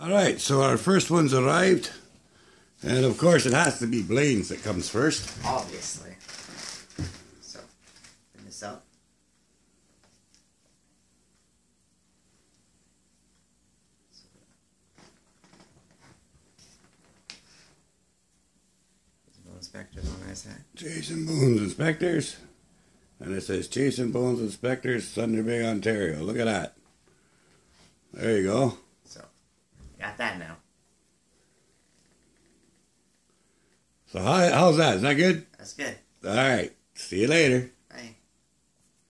All right, so our first one's arrived. And of course, it has to be Blane's that comes first. Obviously. So, bring this up. Inspectors on my side. Chasing Bones and Specters. And it says Chasing Bones and Specters, Thunder Bay, Ontario. Look at that. There you go. So, that now. So how, how's that? Is that good? That's good. All right. See you later.